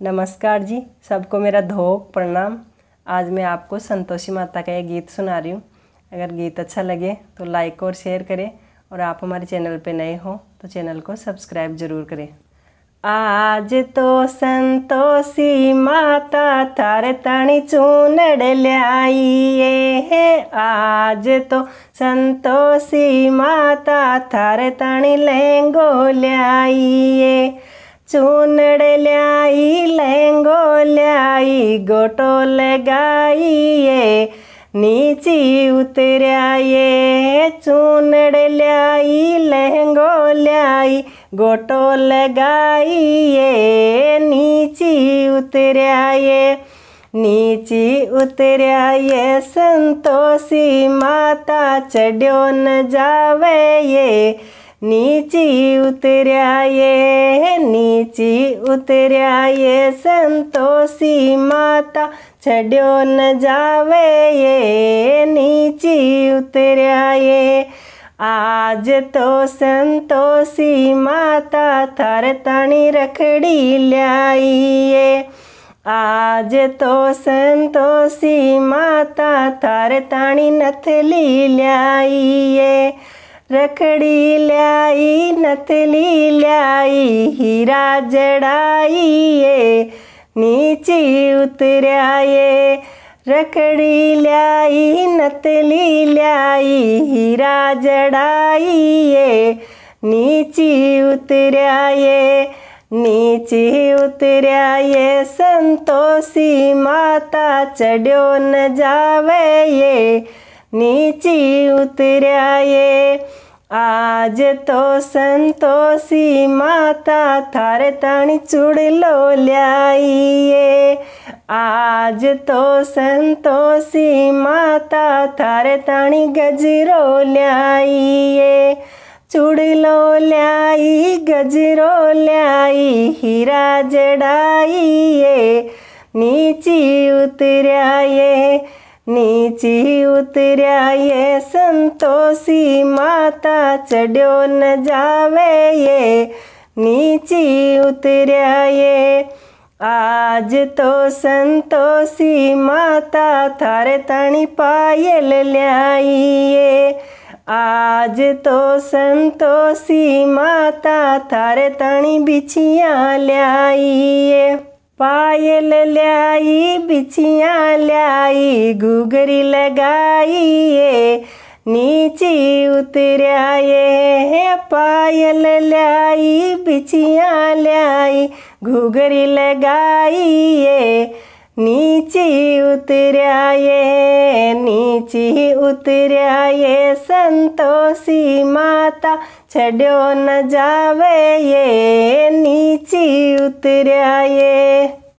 नमस्कार जी, सबको मेरा धोक प्रणाम। आज मैं आपको संतोषी माता का एक गीत सुना रही हूँ। अगर गीत अच्छा लगे तो लाइक और शेयर करें और आप हमारे चैनल पे नए हो तो चैनल को सब्सक्राइब ज़रूर करें। आज तो संतोषी माता थार तणी चूनड़ ल्याइए है। आज तो संतोषी माता थार तणी लहंगो ल्याई लहंगो ल्याई गोटो लगाइए नीची ल्याई लहंगो ल्याई गोटो लगाइए नीची उतराए नीची उतराए संतोषी माता चढ़ो न जावे ये नीची उतराए नीची उतराए संतोषी माता, छड्यो न जावे ये, नीची उतराए आज तो संतोषी माता, थार तणी रखड़ी ल्याइए आज तो संतोषी माता, थार ताणी नथली ल्याइए रखड़ी ल्याई, नथली ल्याई, हीरा जड़ाइए, नीची उतराए रखड़ी ल्याई नतली ल्याई, हीरा जड़ाइए, नीची उतराए नीची उतराए संतोषी माता चढ़ो न जावे ये, नीची उतराए आज तो संतोषी माता थार ताणी चुड़लो ल्याइए आज तो संतोषी माता थार ताणी गजरो ल्याइए चुड़लो ल्याई गजरो ल्याई हीरा जड़ाइए नीची नीची उतराए संतोषी माता चढ़ो न जावे ये। नीची उतराए आज तो संतोषी माता थारे तणी पायल ल्याइए आज तो संतोषी माता थारे तणी बिछिया ल्याइए पायल ल्याई बिछिया ल्याई घुघरी नीचे नीची उतराए पायल ल्याई बिछिया ल्याई घुघरी लगाइए नीची उतराए नीची उतराए संतोषी माता छड़ो न जावे ये नीची उतराए